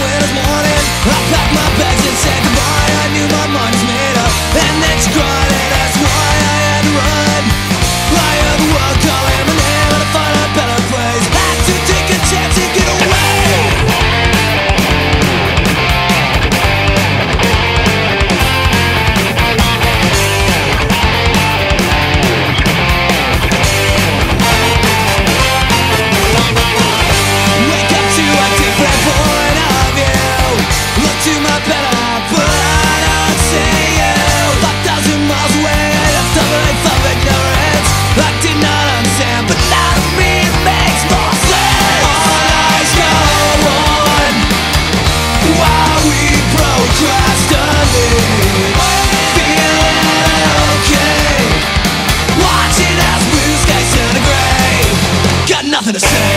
when it's morning. I packed my bags and said goodbye. I knew my mind was made up. And then she cried the same.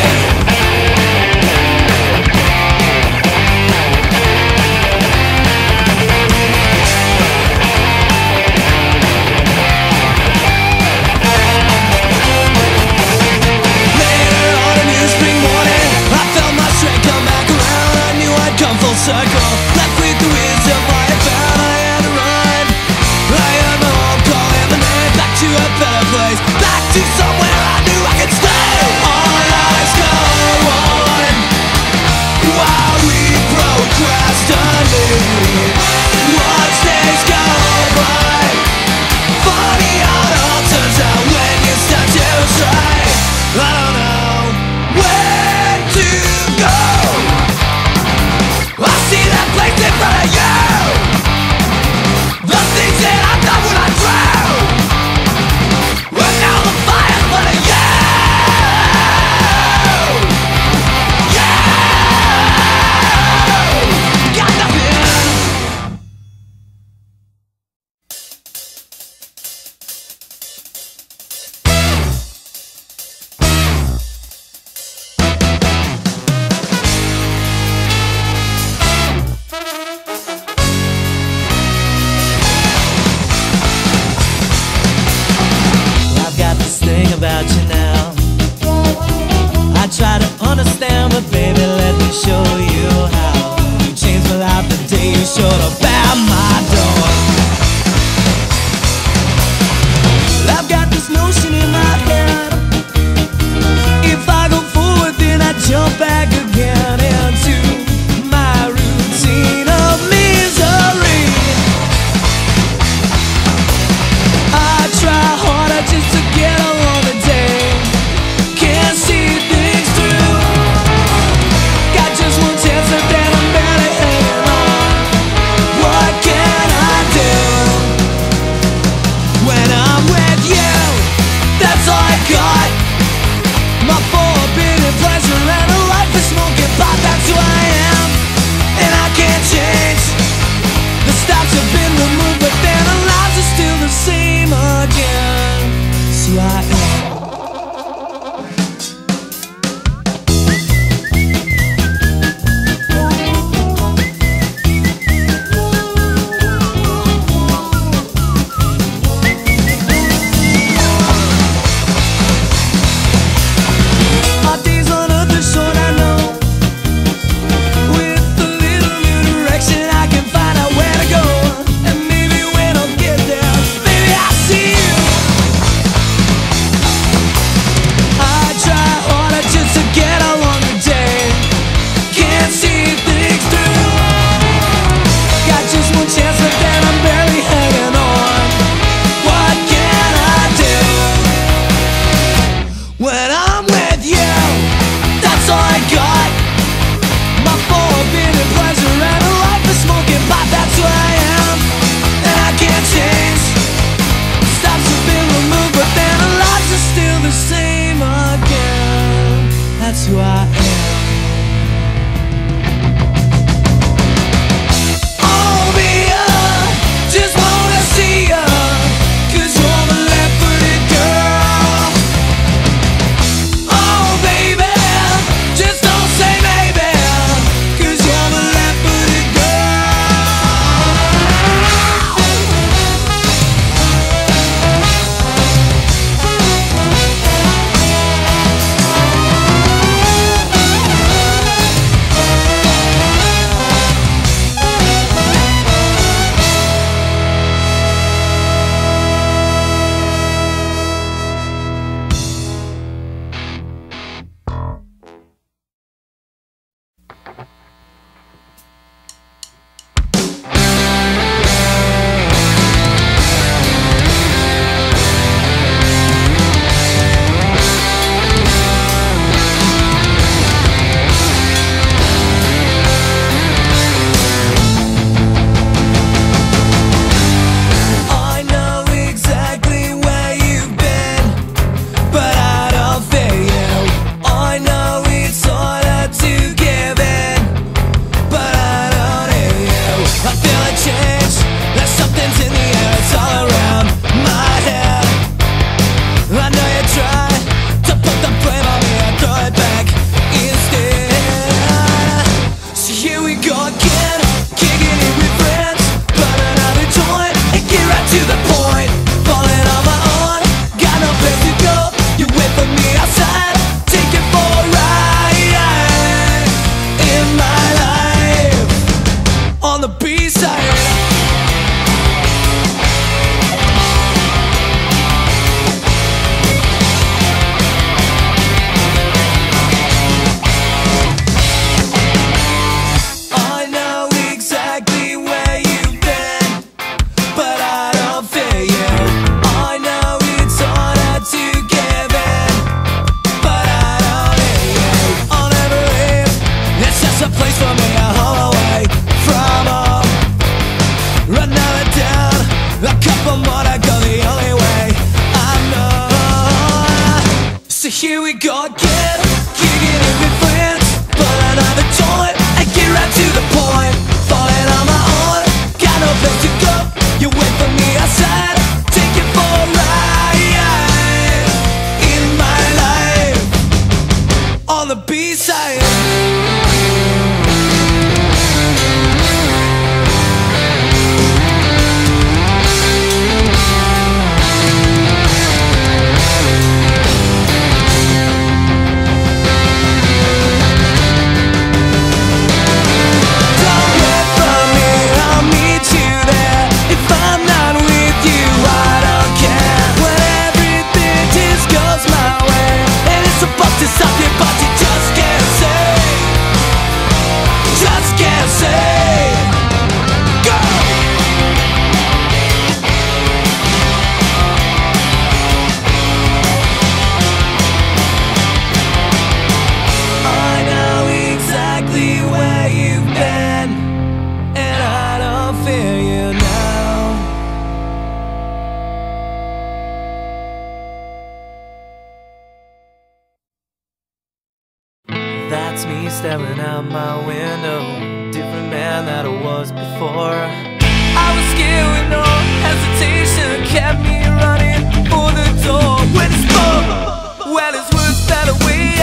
That's me staring out my window, different man that I was before. I was scared with no hesitation, kept me running for the door. When it's full, well, it's words that away.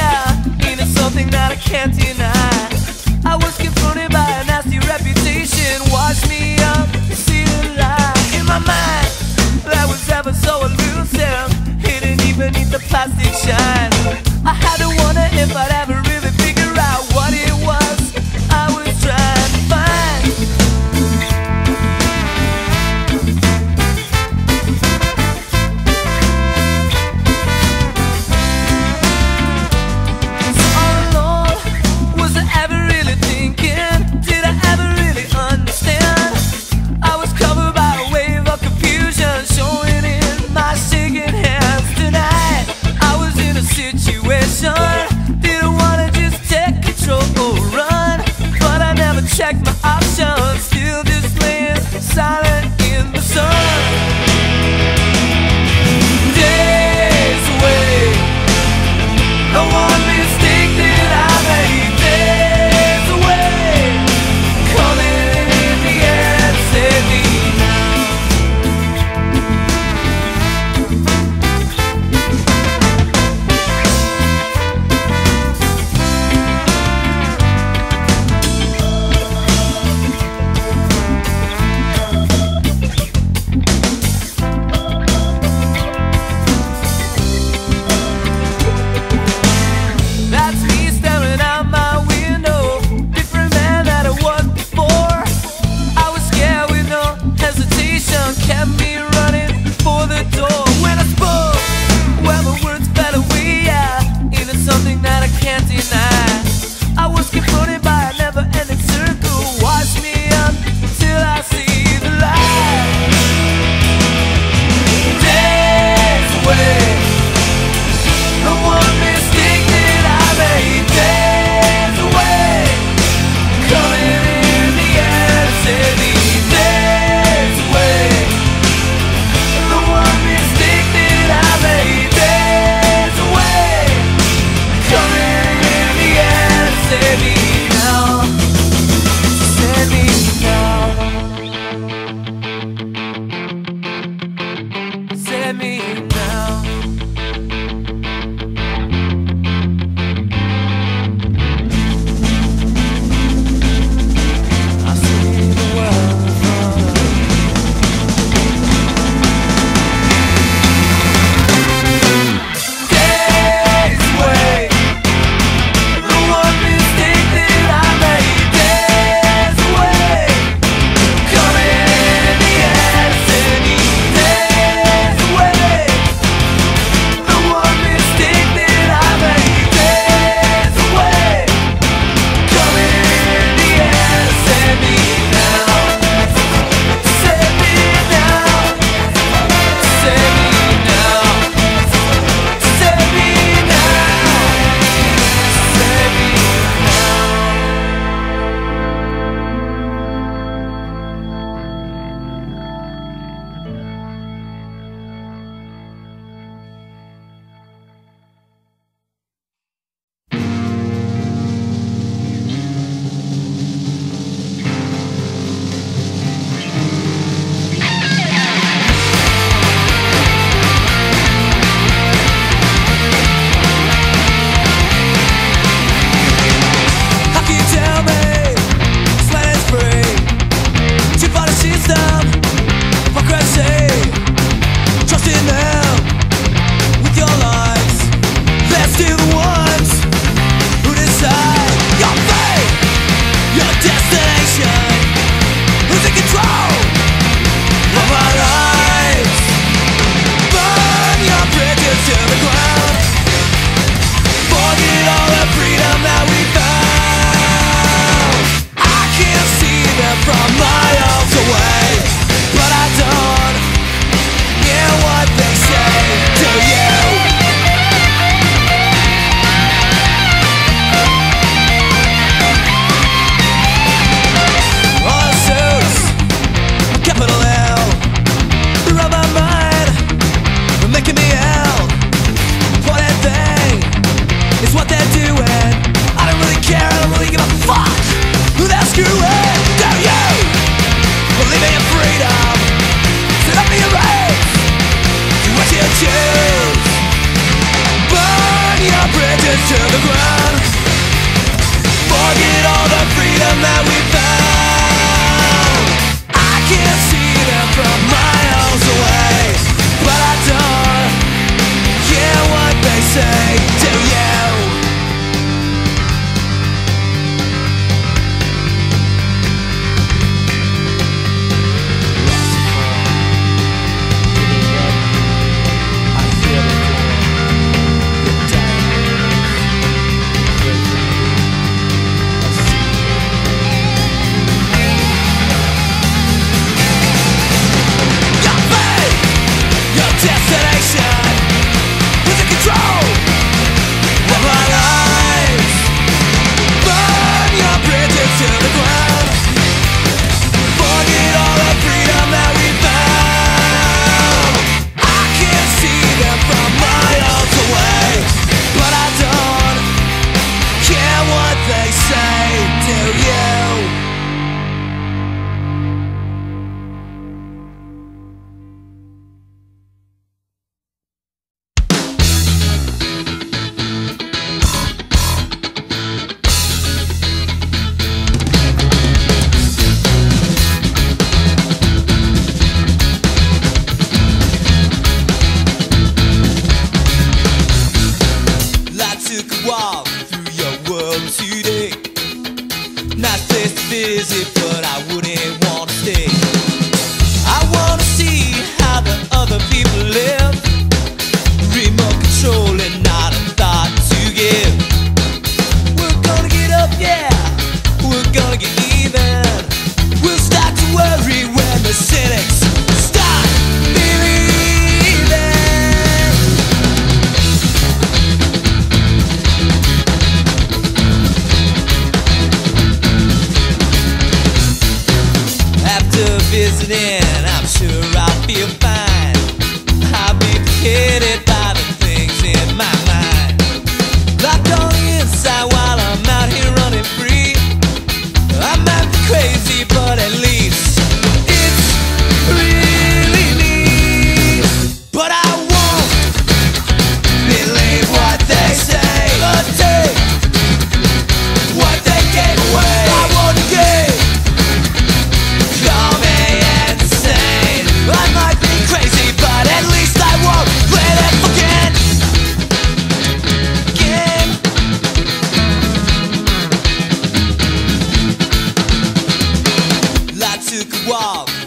Ain't it something that I can't deny? I was confronted by a nasty reputation, washed me up, see the light in my mind. That was ever so elusive, hidden deep beneath the plastic shine. I had to wonder if I'd ever out what it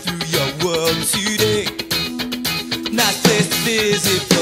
through your world today. not this busy.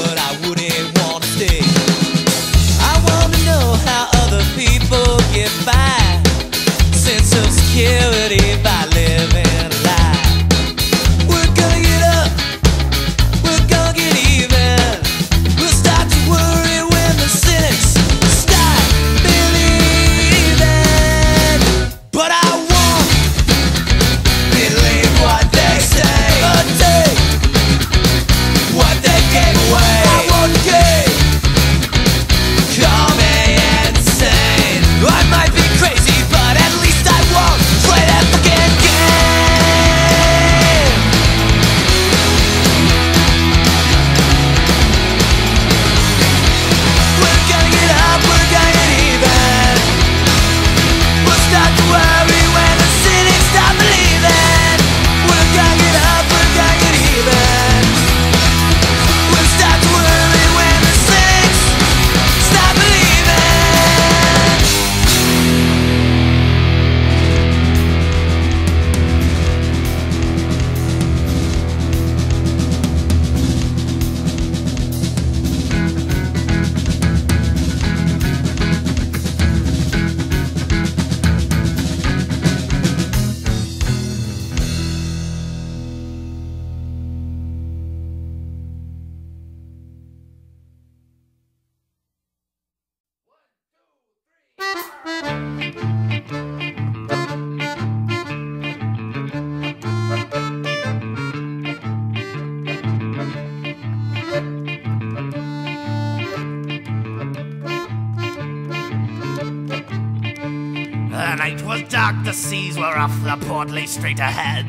off the portly straight ahead.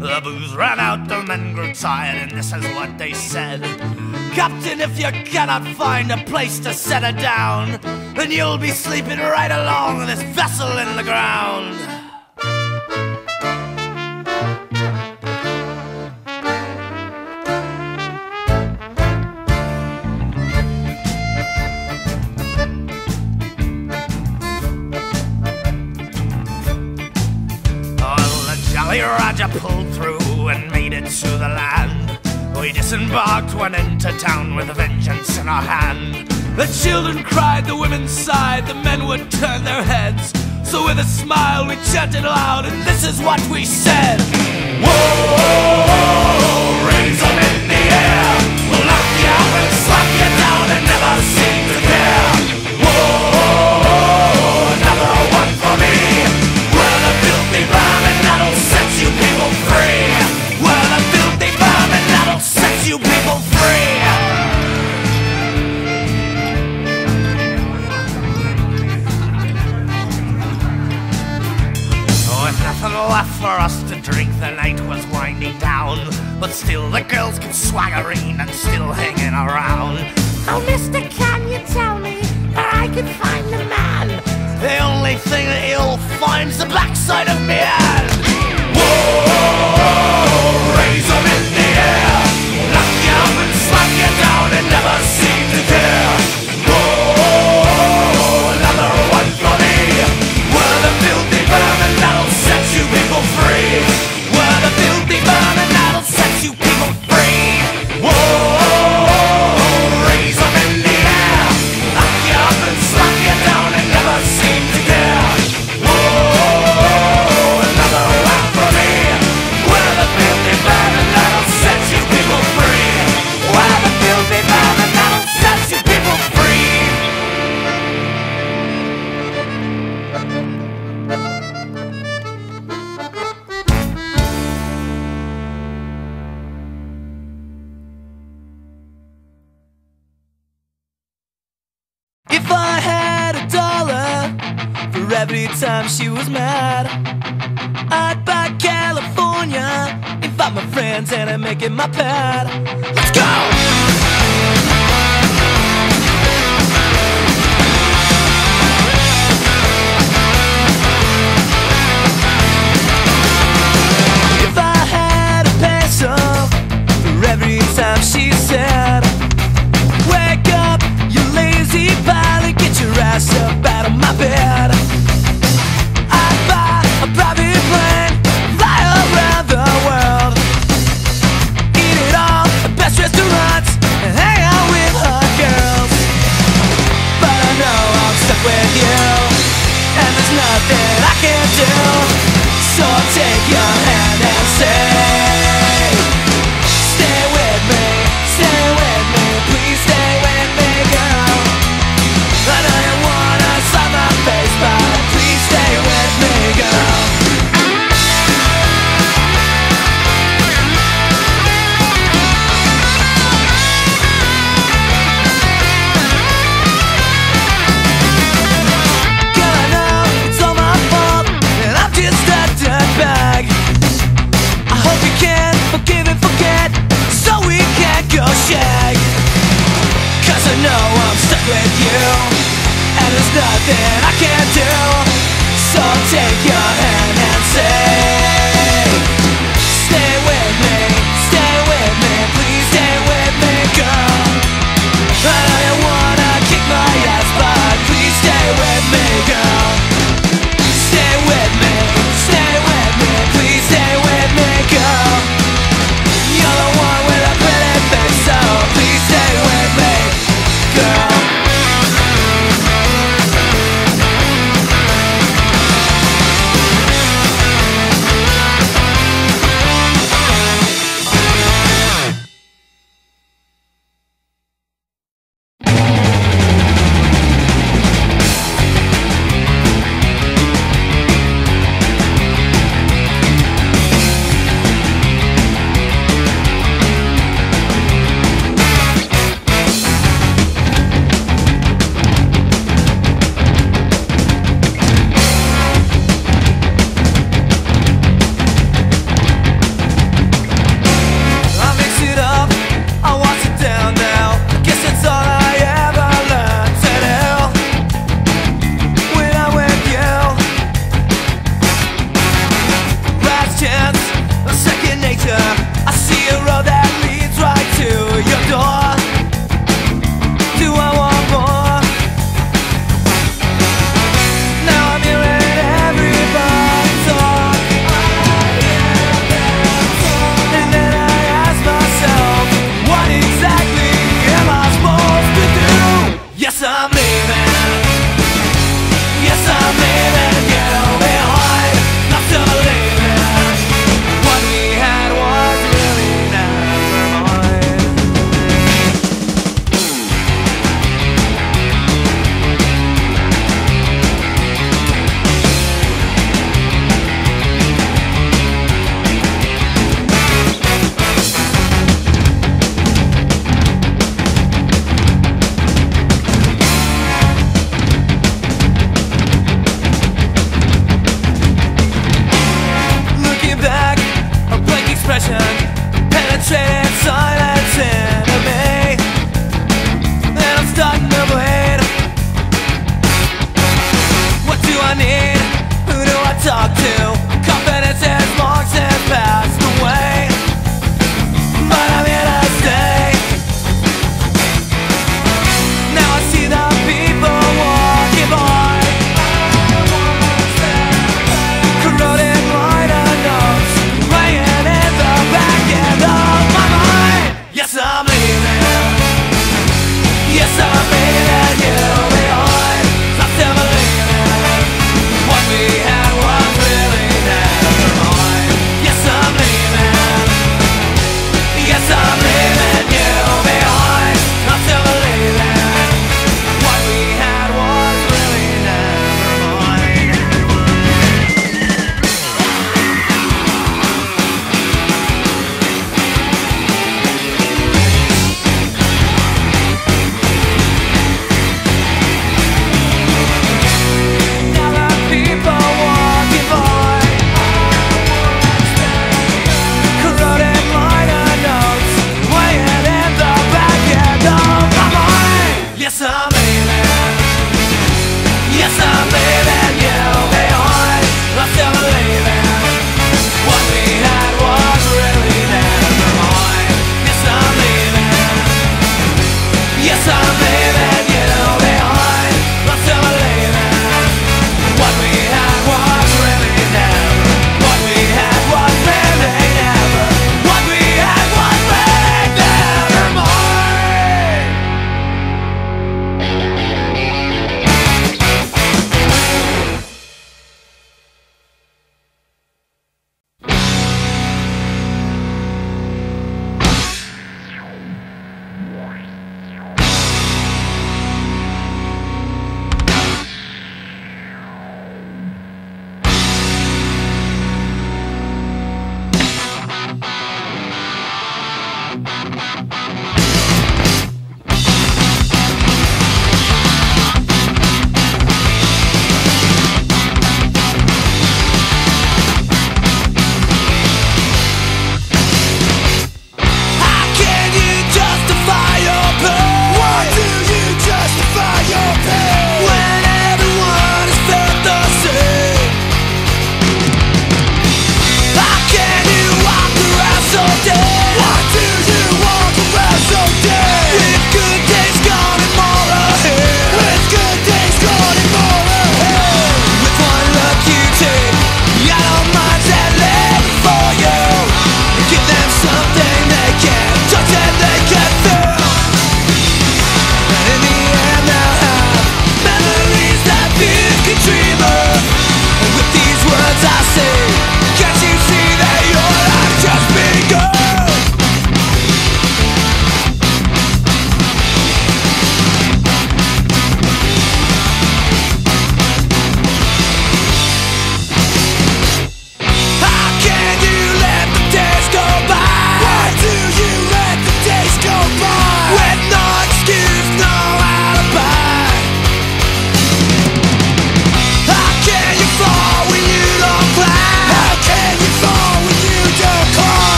The booze ran out, the men grew tired, and this is what they said. Captain, if you cannot find a place to set her down, then you'll be sleeping right along this vessel in the ground. Roger pulled through and made it to the land. We disembarked, went into town with a vengeance in our hand. The children cried, the women sighed, the men would turn their heads. So with a smile we chanted aloud, and this is what we said. Whoa! drink, the night was winding down. But still the girls kept swaggering and still hanging around. Oh, mister, can you tell me where I can find the man? The only thing that he'll find's the backside of me and... Whoa! And there's nothing I can do So take your hand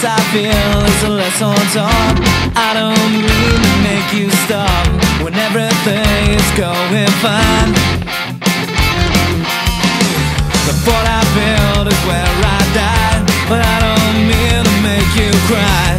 this I feel is a lesson taught. I don't mean to make you stop When everything is going fine. The fort I build is where I die But I don't mean to make you cry.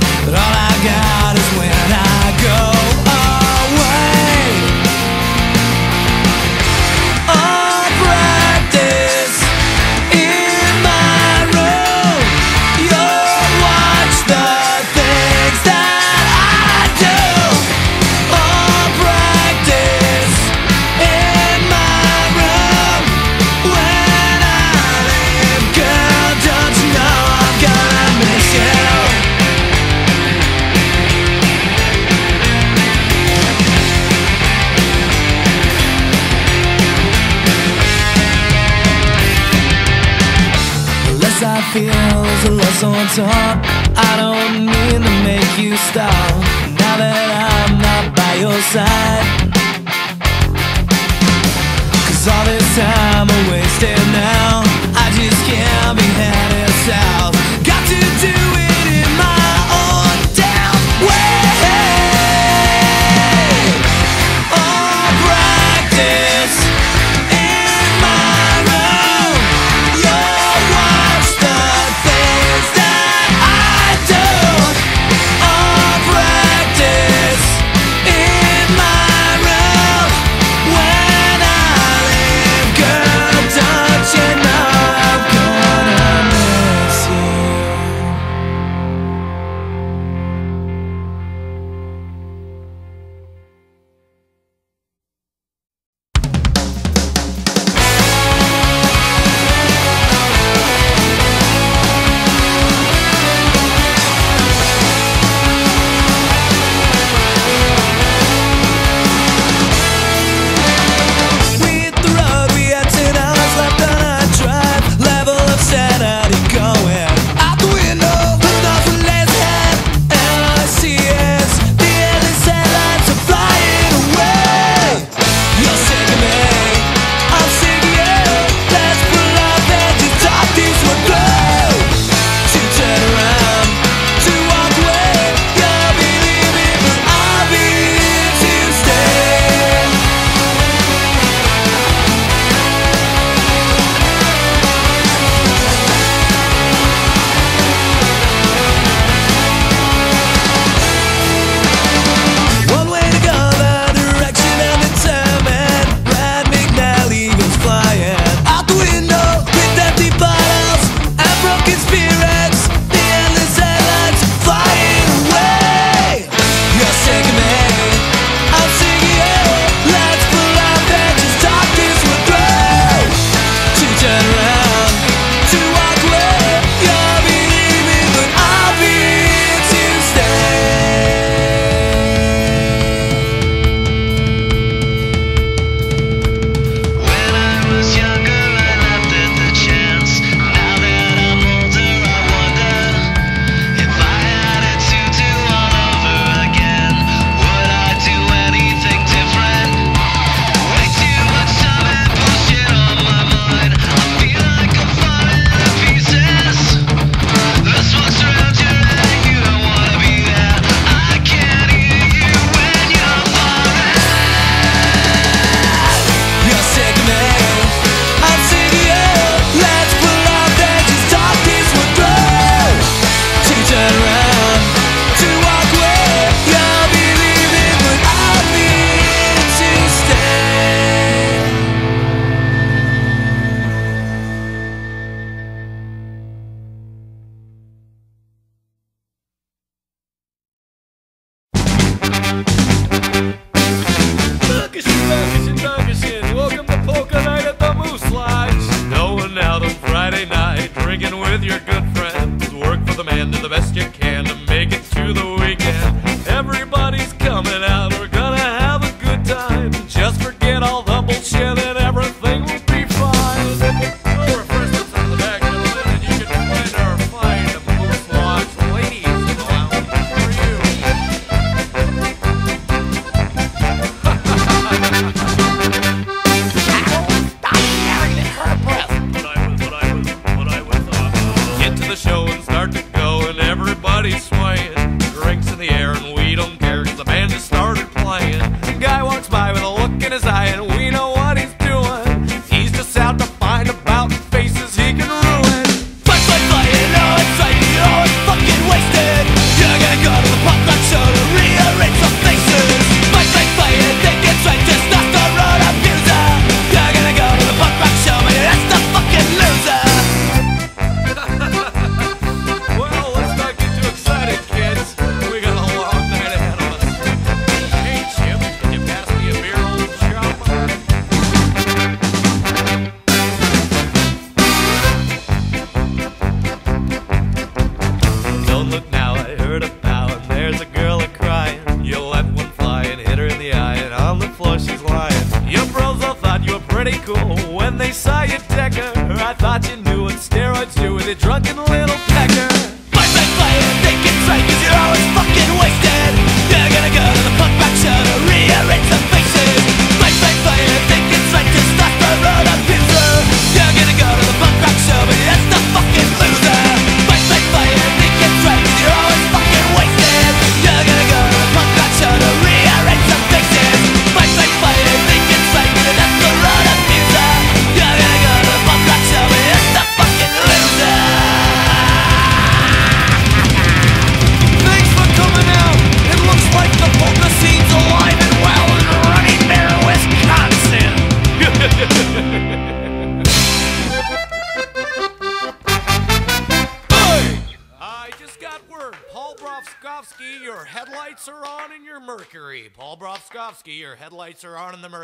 floor, she's lying. Your bros all thought you were pretty cool.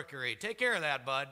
Mercury. Take care of that, bud.